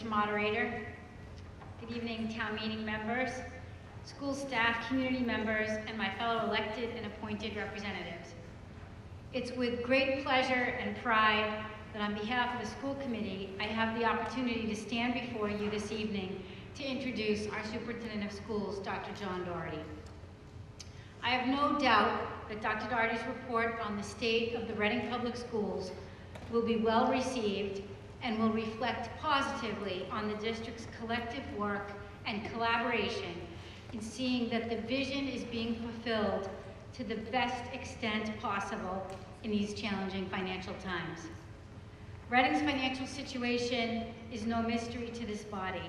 Mr. Moderator. Good evening, town meeting members, school staff, community members, and my fellow elected and appointed representatives. It's with great pleasure and pride that on behalf of the school committee, I have the opportunity to stand before you this evening to introduce our superintendent of schools, Dr. John Doherty. I have no doubt that Dr. Doherty's report on the state of the Reading Public Schools will be well received and will reflect positively on the district's collective work and collaboration in seeing that the vision is being fulfilled to the best extent possible in these challenging financial times. Reading's financial situation is no mystery to this body.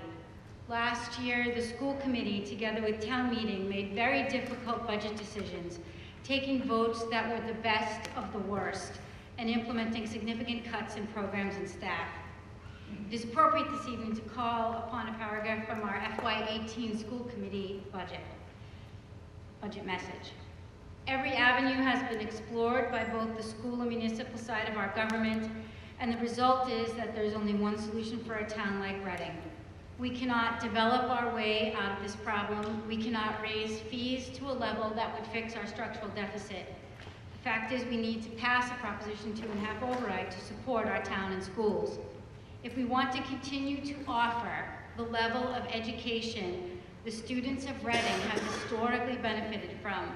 Last year, the school committee, together with town meeting, made very difficult budget decisions, taking votes that were the best of the worst and implementing significant cuts in programs and staff. It is appropriate this evening to call upon a paragraph from our FY18 school committee budget, budget message. Every avenue has been explored by both the school and municipal side of our government, and the result is that there's only one solution for a town like Reading. We cannot develop our way out of this problem. We cannot raise fees to a level that would fix our structural deficit. The fact is we need to pass a Proposition 2.5 override to support our town and schools. If we want to continue to offer the level of education the students of Reading have historically benefited from,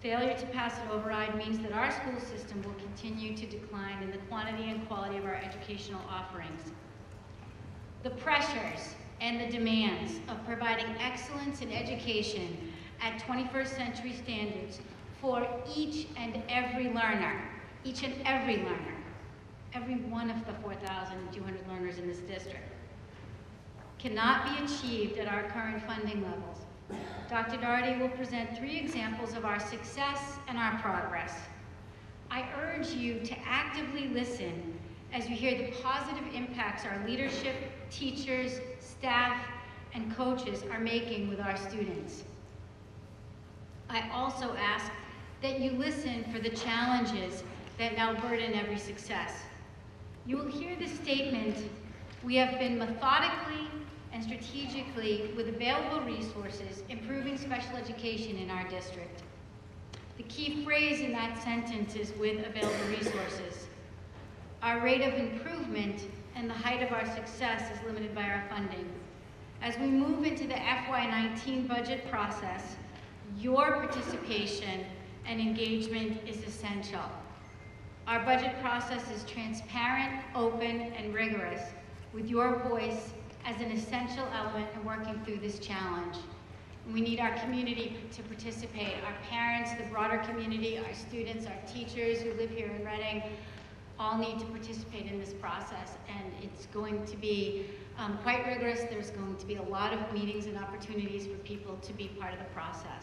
failure to pass an override means that our school system will continue to decline in the quantity and quality of our educational offerings. The pressures and the demands of providing excellence in education at 21st century standards for each and every learner, each and every learner, every one of the 4,200 learners in this district, cannot be achieved at our current funding levels. Dr. Doherty will present three examples of our success and our progress. I urge you to actively listen as you hear the positive impacts our leadership, teachers, staff, and coaches are making with our students. I also ask that you listen for the challenges that now burden every success. You will hear the statement, we have been methodically and strategically, with available resources, improving special education in our district. The key phrase in that sentence is with available resources. Our rate of improvement and the height of our success is limited by our funding. As we move into the FY19 budget process, your participation and engagement is essential. Our budget process is transparent, open, and rigorous, with your voice as an essential element in working through this challenge. We need our community to participate, our parents, the broader community, our students, our teachers who live here in Reading, all need to participate in this process. And it's going to be um, quite rigorous. There's going to be a lot of meetings and opportunities for people to be part of the process.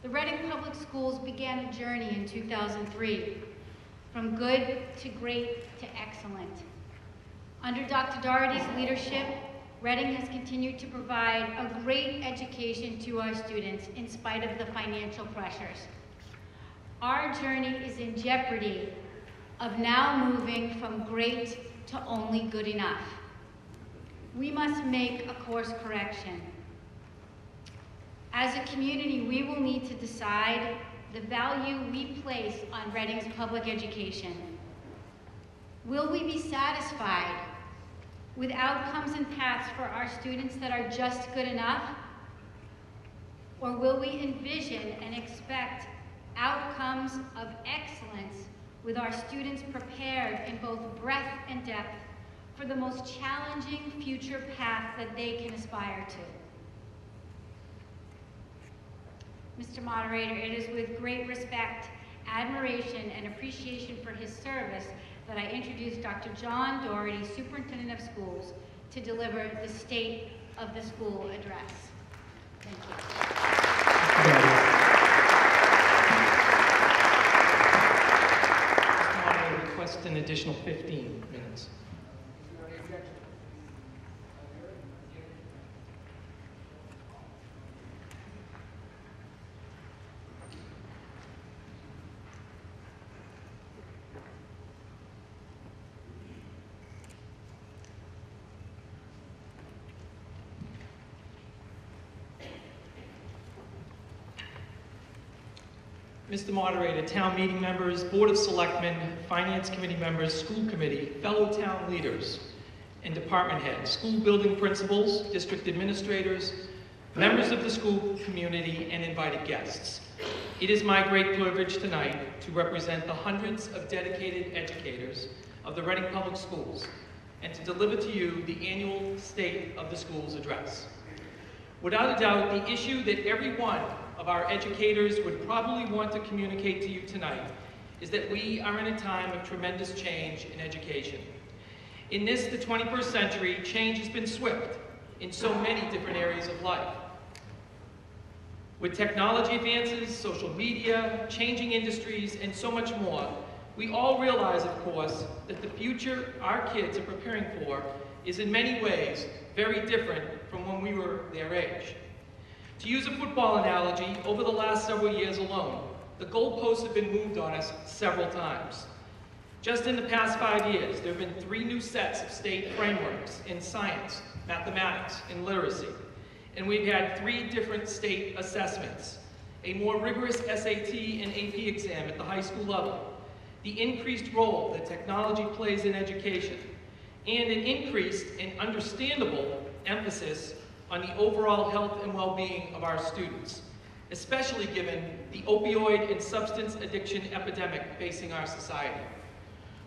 The Reading Public Schools began a journey in 2003, from good to great to excellent. Under Dr. Doherty's leadership, Reading has continued to provide a great education to our students in spite of the financial pressures. Our journey is in jeopardy of now moving from great to only good enough. We must make a course correction. As a community, we will need to decide the value we place on Reading's public education. Will we be satisfied with outcomes and paths for our students that are just good enough? Or will we envision and expect outcomes of excellence with our students prepared in both breadth and depth for the most challenging future path that they can aspire to. Mr. Moderator, it is with great respect, admiration, and appreciation for his service that I introduce Dr. John Doherty, Superintendent of Schools, to deliver the State of the School Address. Thank you. request an additional 15 minutes. Mr. Moderator, town meeting members, Board of Selectmen, Finance Committee members, school committee, fellow town leaders, and department heads, school building principals, district administrators, members of the school community, and invited guests. It is my great privilege tonight to represent the hundreds of dedicated educators of the Reading Public Schools and to deliver to you the annual State of the Schools Address. Without a doubt, the issue that every one of our educators would probably want to communicate to you tonight is that we are in a time of tremendous change in education. In this, the 21st century, change has been swift in so many different areas of life. With technology advances, social media, changing industries, and so much more, we all realize, of course, that the future our kids are preparing for is in many ways very different from when we were their age. To use a football analogy, over the last several years alone, the goalposts have been moved on us several times. Just in the past five years, there have been three new sets of state frameworks in science, mathematics, and literacy. And we've had three different state assessments, a more rigorous SAT and AP exam at the high school level, the increased role that technology plays in education, and an increased and understandable emphasis on the overall health and well-being of our students, especially given the opioid and substance addiction epidemic facing our society.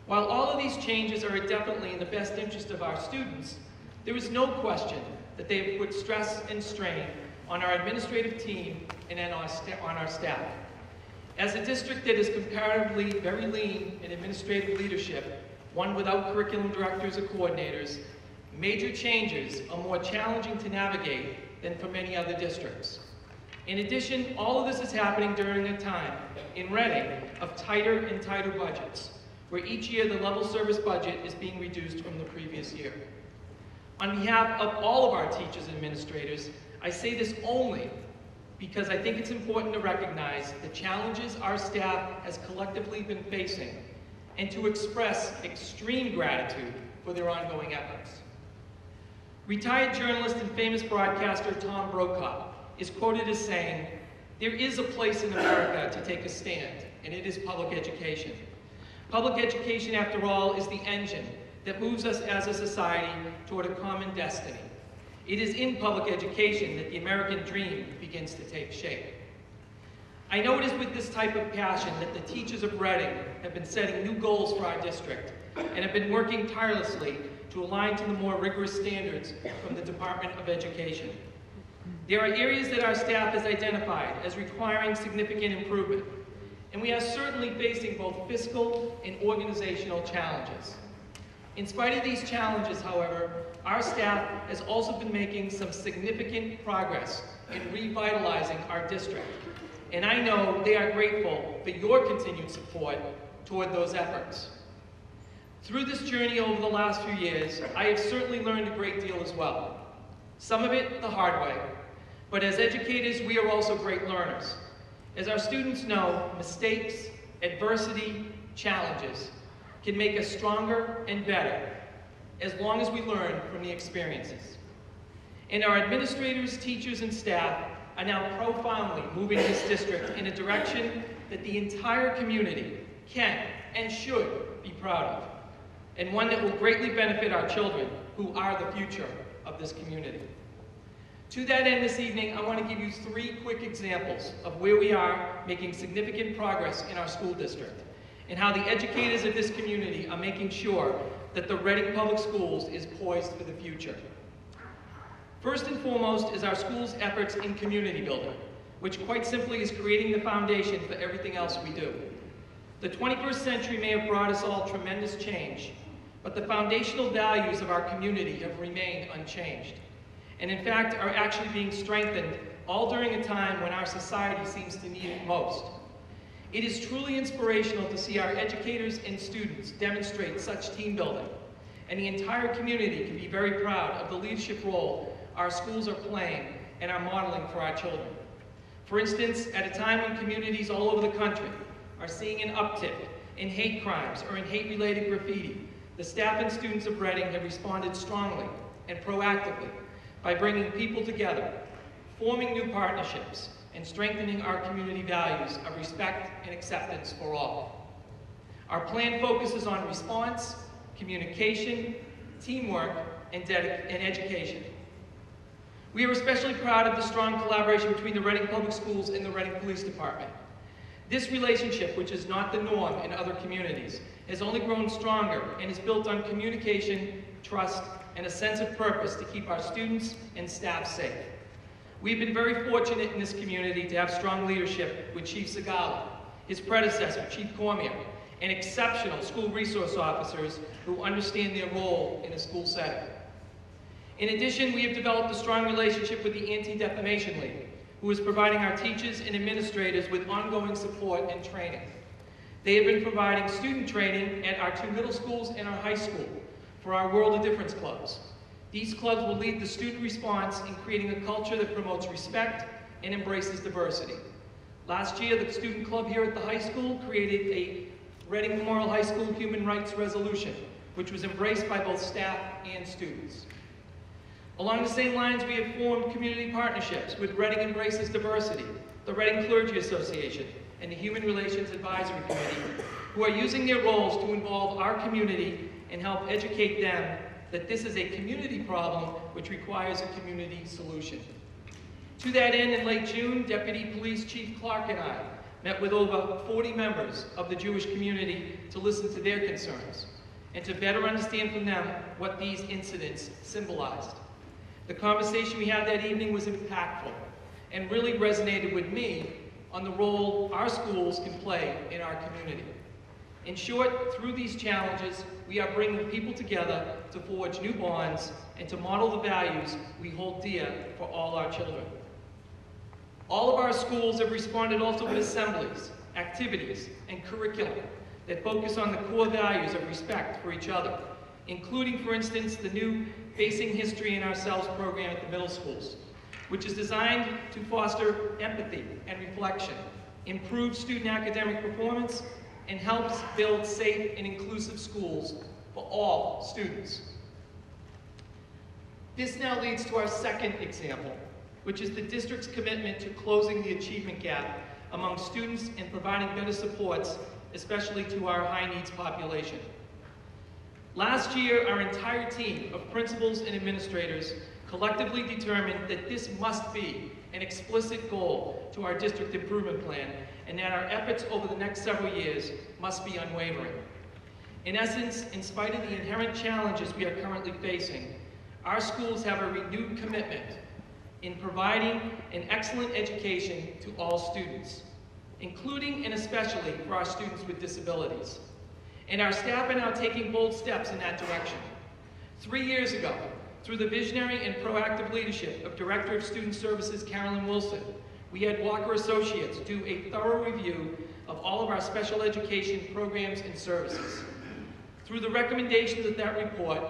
While all of these changes are definitely in the best interest of our students, there is no question that they have put stress and strain on our administrative team and on our, staff. As a district that is comparatively very lean in administrative leadership, one without curriculum directors or coordinators, major changes are more challenging to navigate than for many other districts. In addition, all of this is happening during a time in Reading of tighter and tighter budgets, where each year the level service budget is being reduced from the previous year. On behalf of all of our teachers and administrators, I say this only because I think it's important to recognize the challenges our staff has collectively been facing and to express extreme gratitude for their ongoing efforts. Retired journalist and famous broadcaster Tom Brokaw is quoted as saying, there is a place in America to take a stand, and it is public education. Public education, after all, is the engine that moves us as a society toward a common destiny. It is in public education that the American dream begins to take shape. I know it is with this type of passion that the teachers of Reading have been setting new goals for our district and have been working tirelessly to align to the more rigorous standards from the Department of Education. There are areas that our staff has identified as requiring significant improvement, and we are certainly facing both fiscal and organizational challenges. In spite of these challenges, however, our staff has also been making some significant progress in revitalizing our district. And I know they are grateful for your continued support toward those efforts. Through this journey over the last few years, I have certainly learned a great deal as well. Some of it the hard way, but as educators, we are also great learners. As our students know, mistakes, adversity, challenges can make us stronger and better as long as we learn from the experiences. And our administrators, teachers, and staff are now profoundly moving this district in a direction that the entire community can and should be proud of and one that will greatly benefit our children, who are the future of this community. To that end this evening, I want to give you three quick examples of where we are making significant progress in our school district, and how the educators of this community are making sure that the Reading Public Schools is poised for the future. First and foremost is our school's efforts in community building, which quite simply is creating the foundation for everything else we do. The 21st century may have brought us all tremendous change, but the foundational values of our community have remained unchanged, and in fact are actually being strengthened all during a time when our society seems to need it most. It is truly inspirational to see our educators and students demonstrate such team building, and the entire community can be very proud of the leadership role our schools are playing and are modeling for our children. For instance, at a time when communities all over the country are seeing an uptick in hate crimes or in hate-related graffiti, the staff and students of Reading have responded strongly and proactively by bringing people together, forming new partnerships, and strengthening our community values of respect and acceptance for all. Our plan focuses on response, communication, teamwork, and, and education. We are especially proud of the strong collaboration between the Reading Public Schools and the Reading Police Department. This relationship, which is not the norm in other communities, has only grown stronger and is built on communication, trust, and a sense of purpose to keep our students and staff safe. We've been very fortunate in this community to have strong leadership with Chief Segalla, his predecessor, Chief Cormier, and exceptional school resource officers who understand their role in a school setting. In addition, we have developed a strong relationship with the Anti-Defamation League, who is providing our teachers and administrators with ongoing support and training. They have been providing student training at our two middle schools and our high school for our World of Difference clubs. These clubs will lead the student response in creating a culture that promotes respect and embraces diversity. Last year, the student club here at the high school created a Reading Memorial High School Human Rights Resolution, which was embraced by both staff and students. Along the same lines, we have formed community partnerships with Reading Embraces Diversity, the Reading Clergy Association, and the Human Relations Advisory Committee, who are using their roles to involve our community and help educate them that this is a community problem which requires a community solution. To that end, in late June, Deputy Police Chief Clark and I met with over 40 members of the Jewish community to listen to their concerns and to better understand from them what these incidents symbolized. The conversation we had that evening was impactful and really resonated with me on the role our schools can play in our community. In short, through these challenges, we are bringing people together to forge new bonds and to model the values we hold dear for all our children. All of our schools have responded also with assemblies, activities, and curriculum that focus on the core values of respect for each other, including, for instance, the new Facing History and Ourselves program at the middle schools, which is designed to foster empathy and reflection, improve student academic performance, and helps build safe and inclusive schools for all students. This now leads to our second example, which is the district's commitment to closing the achievement gap among students and providing better supports, especially to our high needs population. Last year, our entire team of principals and administrators collectively determined that this must be an explicit goal to our district improvement plan and that our efforts over the next several years must be unwavering. In essence, in spite of the inherent challenges we are currently facing, our schools have a renewed commitment in providing an excellent education to all students, including and especially for our students with disabilities. And our staff are now taking bold steps in that direction. Three years ago, through the visionary and proactive leadership of Director of Student Services Carolyn Wilson, we had Walker Associates do a thorough review of all of our special education programs and services. Through the recommendations of that report,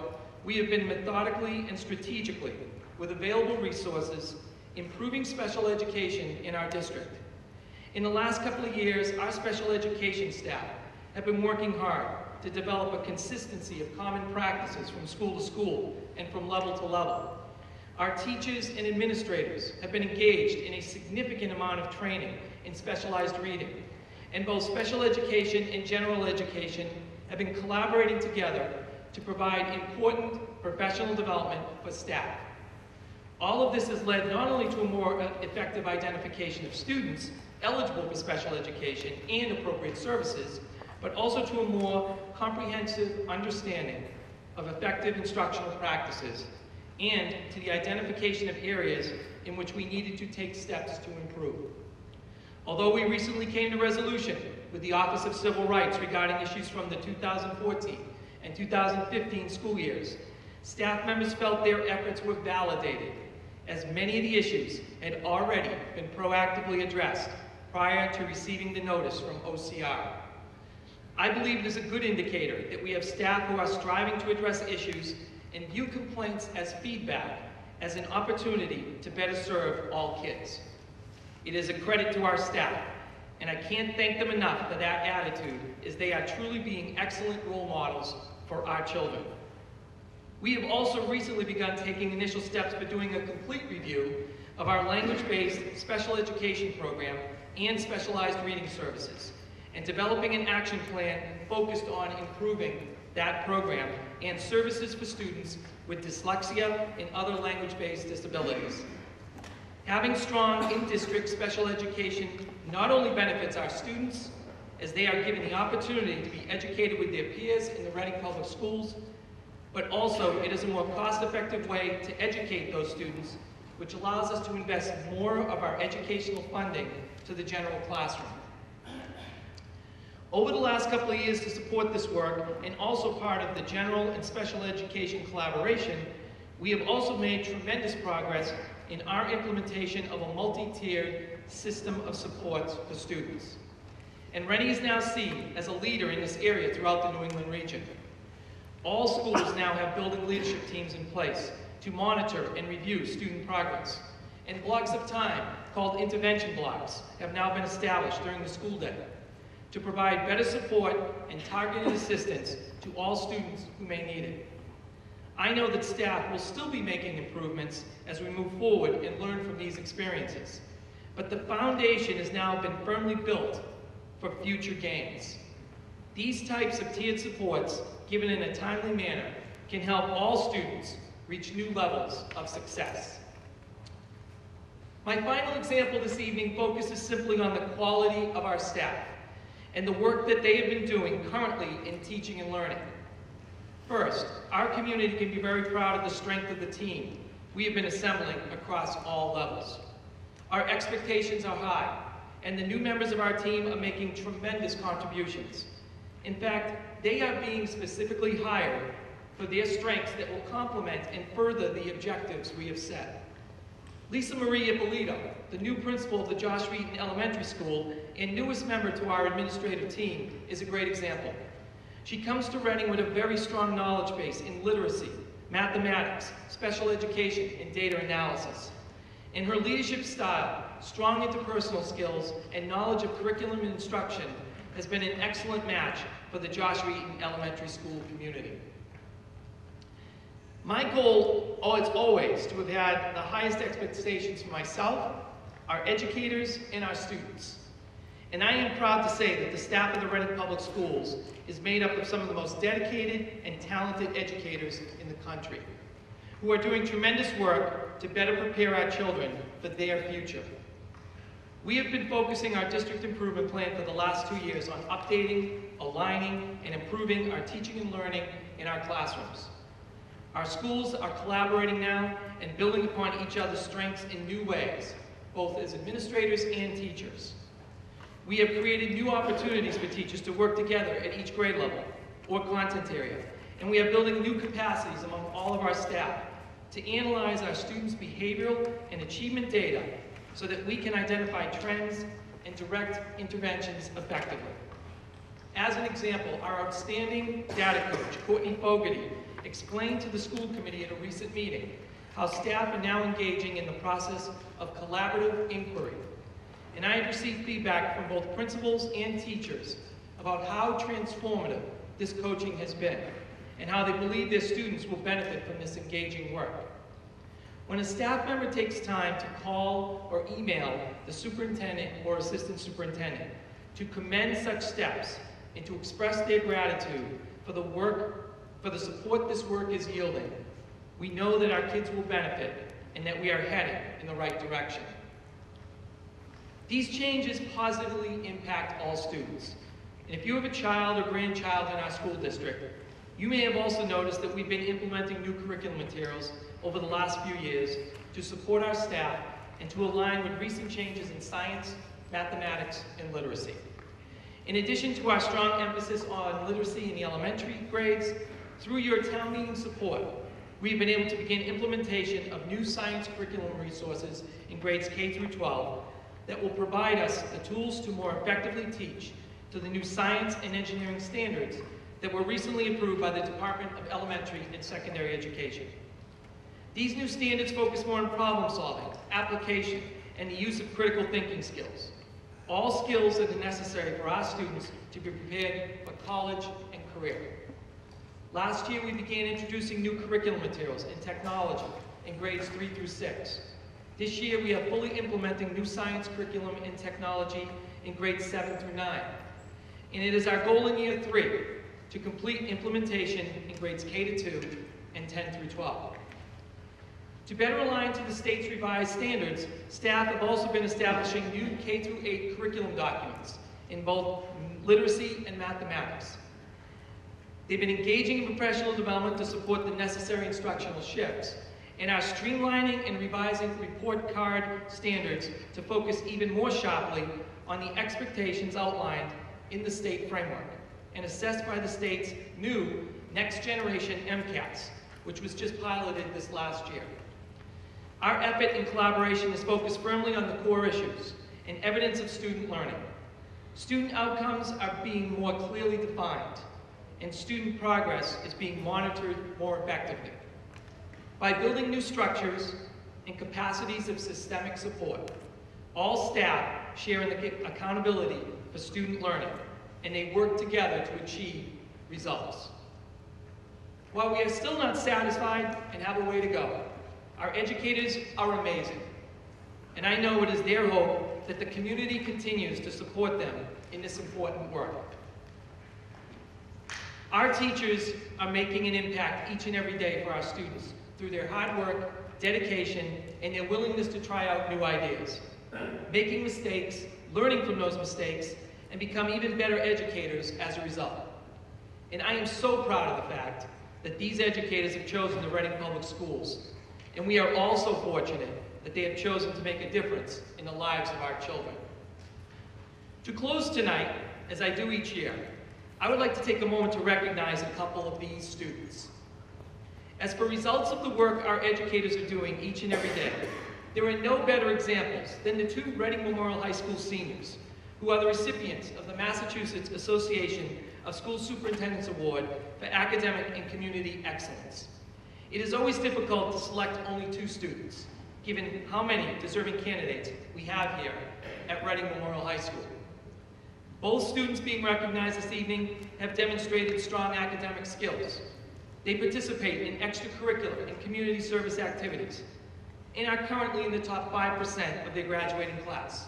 we have been methodically and strategically, with available resources, improving special education in our district. In the last couple of years, our special education staff have been working hard to develop a consistency of common practices from school to school and from level to level. Our teachers and administrators have been engaged in a significant amount of training in specialized reading, and both special education and general education have been collaborating together to provide important professional development for staff. All of this has led not only to a more uh, effective identification of students eligible for special education and appropriate services, but also to a more comprehensive understanding of effective instructional practices and to the identification of areas in which we needed to take steps to improve. Although we recently came to resolution with the Office of Civil Rights regarding issues from the 2014 and 2015 school years, staff members felt their efforts were validated as many of the issues had already been proactively addressed prior to receiving the notice from OCR. I believe it is a good indicator that we have staff who are striving to address issues and view complaints as feedback as an opportunity to better serve all kids. It is a credit to our staff, and I can't thank them enough for that attitude as they are truly being excellent role models for our children. We have also recently begun taking initial steps for doing a complete review of our language-based special education program and specialized reading services, and developing an action plan focused on improving that program and services for students with dyslexia and other language-based disabilities. Having strong in-district special education not only benefits our students, as they are given the opportunity to be educated with their peers in the Reading Public Schools, but also it is a more cost-effective way to educate those students, which allows us to invest more of our educational funding to the general classroom. Over the last couple of years to support this work, and also part of the general and special education collaboration, we have also made tremendous progress in our implementation of a multi-tiered system of supports for students. And Reading is now seen as a leader in this area throughout the New England region. All schools now have building leadership teams in place to monitor and review student progress. And blocks of time, called intervention blocks, have now been established during the school day to provide better support and targeted assistance to all students who may need it. I know that staff will still be making improvements as we move forward and learn from these experiences. But the foundation has now been firmly built for future gains. These types of tiered supports, given in a timely manner, can help all students reach new levels of success. My final example this evening focuses simply on the quality of our staff and the work that they have been doing currently in teaching and learning. First, our community can be very proud of the strength of the team we have been assembling across all levels. Our expectations are high, and the new members of our team are making tremendous contributions. In fact, they are being specifically hired for their strengths that will complement and further the objectives we have set. Lisa Marie Ippolito, the new principal of the Joshua Eaton Elementary School and newest member to our administrative team, is a great example. She comes to Reading with a very strong knowledge base in literacy, mathematics, special education, and data analysis. In her leadership style, strong interpersonal skills, and knowledge of curriculum and instruction has been an excellent match for the Joshua Eaton Elementary School community. My goal is always to have had the highest expectations for myself, our educators, and our students. And I am proud to say that the staff of the Reading Public Schools is made up of some of the most dedicated and talented educators in the country, who are doing tremendous work to better prepare our children for their future. We have been focusing our district improvement plan for the last two years on updating, aligning, and improving our teaching and learning in our classrooms. Our schools are collaborating now and building upon each other's strengths in new ways, both as administrators and teachers. We have created new opportunities for teachers to work together at each grade level or content area, and we are building new capacities among all of our staff to analyze our students' behavioral and achievement data so that we can identify trends and direct interventions effectively. As an example, our outstanding data coach, Courtney Fogarty, explained to the school committee at a recent meeting how staff are now engaging in the process of collaborative inquiry and I have received feedback from both principals and teachers about how transformative this coaching has been and how they believe their students will benefit from this engaging work. When a staff member takes time to call or email the superintendent or assistant superintendent to commend such steps and to express their gratitude for the work, for the support this work is yielding, we know that our kids will benefit and that we are headed in the right direction. These changes positively impact all students. And if you have a child or grandchild in our school district, you may have also noticed that we've been implementing new curriculum materials over the last few years to support our staff and to align with recent changes in science, mathematics, and literacy. In addition to our strong emphasis on literacy in the elementary grades, through your town meeting support, we've been able to begin implementation of new science curriculum resources in grades K through 12 that will provide us the tools to more effectively teach to the new science and engineering standards that were recently approved by the Department of Elementary and Secondary Education. These new standards focus more on problem solving, application, and the use of critical thinking skills. All skills that are necessary for our students to be prepared for college and career. Last year, we began introducing new curriculum materials in technology in grades three through six This year, we are fully implementing new science curriculum and technology in grades 7 through 9. And it is our goal in year three to complete implementation in grades K to 2 and 10 through 12. To better align to the state's revised standards, staff have also been establishing new K through 8 curriculum documents in both literacy and mathematics. They've been engaging in professional development to support the necessary instructional shifts, and are streamlining and revising report card standards to focus even more sharply on the expectations outlined in the state framework and assessed by the state's new Next Generation MCAS, which was just piloted this last year. Our effort in collaboration is focused firmly on the core issues and evidence of student learning. Student outcomes are being more clearly defined, and student progress is being monitored more effectively. By building new structures and capacities of systemic support, all staff share in the accountability for student learning, and they work together to achieve results. While we are still not satisfied and have a way to go, our educators are amazing. And I know it is their hope that the community continues to support them in this important work. Our teachers are making an impact each and every day for our students through their hard work, dedication, and their willingness to try out new ideas. Making mistakes, learning from those mistakes, and become even better educators as a result. And I am so proud of the fact that these educators have chosen the Reading Public Schools. And we are also fortunate that they have chosen to make a difference in the lives of our children. To close tonight, as I do each year, I would like to take a moment to recognize a couple of these students. As for results of the work our educators are doing each and every day, there are no better examples than the two Reading Memorial High School seniors, who are the recipients of the Massachusetts Association of School Superintendents Award for Academic and Community Excellence. It is always difficult to select only two students, given how many deserving candidates we have here at Reading Memorial High School. Both students being recognized this evening have demonstrated strong academic skills. They participate in extracurricular and community service activities and are currently in the top 5% of their graduating class.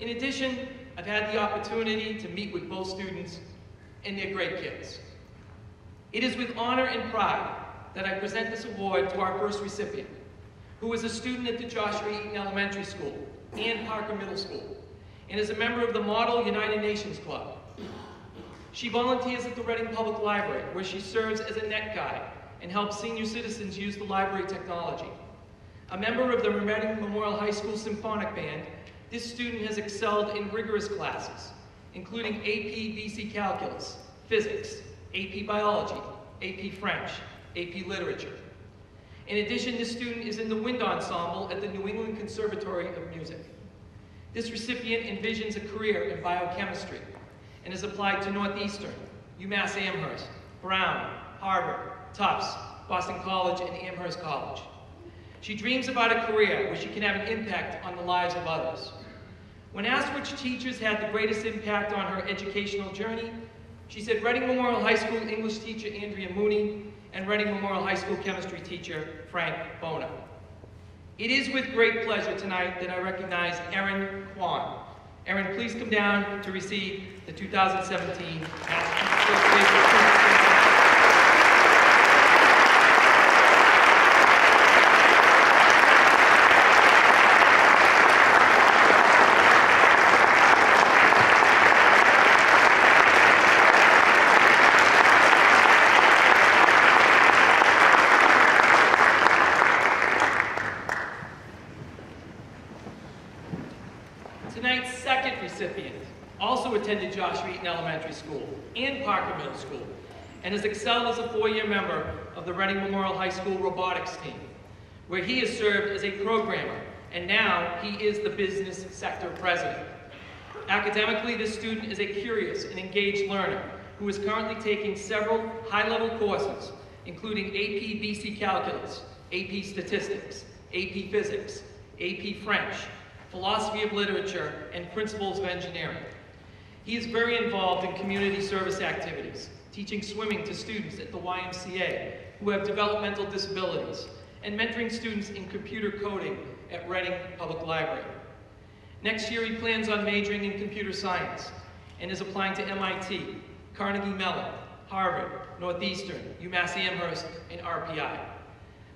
In addition, I've had the opportunity to meet with both students and they're great kids. It is with honor and pride that I present this award to our first recipient, who is a student at the Joshua Eaton Elementary School and Parker Middle School, and is a member of the Model United Nations Club. She volunteers at the Reading Public Library, where she serves as a net guide and helps senior citizens use the library technology. A member of the Reading Memorial High School Symphonic Band, this student has excelled in rigorous classes, including AP BC Calculus, Physics, AP Biology, AP French, AP Literature. In addition, this student is in the wind ensemble at the New England Conservatory of Music. This recipient envisions a career in biochemistry and is applied to Northeastern, UMass Amherst, Brown, Harvard, Tufts, Boston College, and Amherst College. She dreams about a career where she can have an impact on the lives of others. When asked which teachers had the greatest impact on her educational journey, she said Reading Memorial High School English teacher Andrea Mooney and Reading Memorial High School chemistry teacher Frank Bona. It is with great pleasure tonight that I recognize Erin Kwan. Erin, please come down to receive the 2017 Massachusetts and has excelled as a four-year member of the Reading Memorial High School robotics team, where he has served as a programmer, and now he is the business sector president. Academically, this student is a curious and engaged learner who is currently taking several high-level courses, including AP BC Calculus, AP Statistics, AP Physics, AP French, Philosophy of Literature, and Principles of Engineering. He is very involved in community service activities, teaching swimming to students at the YMCA who have developmental disabilities, and mentoring students in computer coding at Reading Public Library. Next year, he plans on majoring in computer science and is applying to MIT, Carnegie Mellon, Harvard, Northeastern, UMass Amherst, and RPI.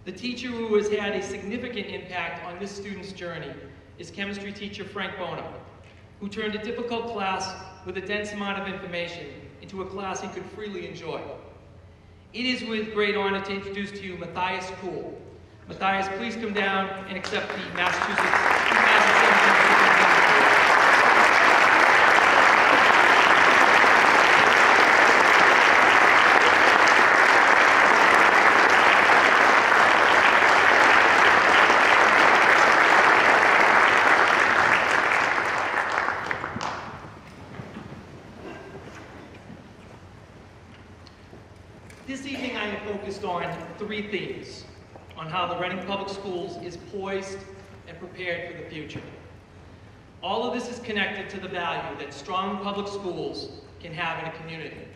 The teacher who has had a significant impact on this student's journey is chemistry teacher Frank Bono, who turned a difficult class with a dense amount of information into a class he could freely enjoy. It is with great honor to introduce to you Matthias Kuhl. Matthias, please come down and accept the Massachusetts 2017 This evening I am focused on three themes on how the Reading Public Schools is poised and prepared for the future. All of this is connected to the value that strong public schools can have in a community.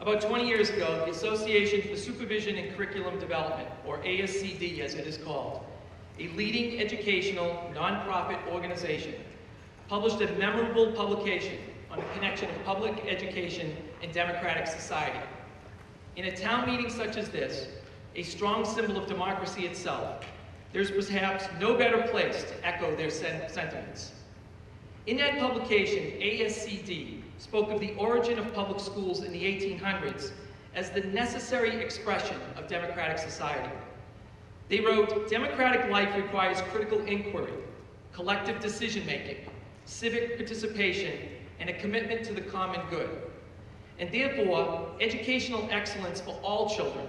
About 20 years ago, the Association for Supervision and Curriculum Development, or ASCD as it is called, a leading educational nonprofit organization, published a memorable publication on the connection of public education and democratic society. In a town meeting such as this, a strong symbol of democracy itself, there's perhaps no better place to echo their sen- sentiments. In that publication, ASCD spoke of the origin of public schools in the 1800s as the necessary expression of democratic society. They wrote, democratic life requires critical inquiry, collective decision-making, civic participation, and a commitment to the common good. And therefore, educational excellence for all children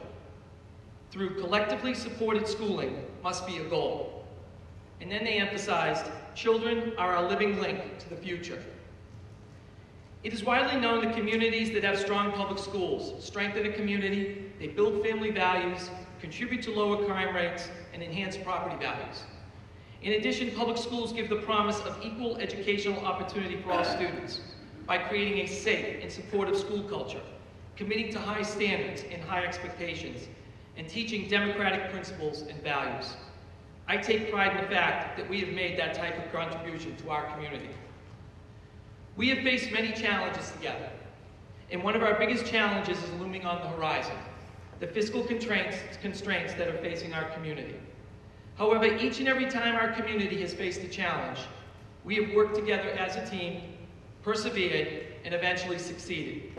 through collectively supported schooling must be a goal. And then they emphasized, children are our living link to the future. It is widely known that communities that have strong public schools strengthen a community, they build family values, contribute to lower crime rates, and enhance property values. In addition, public schools give the promise of equal educational opportunity for all students by creating a safe and supportive school culture, committing to high standards and high expectations, and teaching democratic principles and values. I take pride in the fact that we have made that type of contribution to our community. We have faced many challenges together, and one of our biggest challenges is looming on the horizon, the fiscal constraints, constraints that are facing our community. However, each and every time our community has faced a challenge, we have worked together as a team, persevered, and eventually succeeded.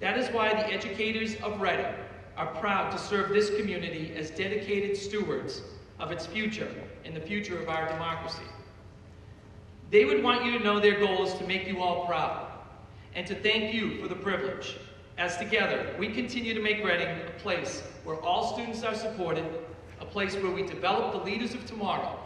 That is why the educators of Reading are proud to serve this community as dedicated stewards of its future and the future of our democracy. They would want you to know their goal is to make you all proud and to thank you for the privilege. As together, we continue to make Reading a place where all students are supported, a place where we develop the leaders of tomorrow,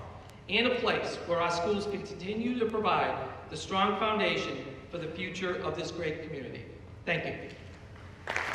and a place where our schools can continue to provide the strong foundation for the future of this great community. Thank you.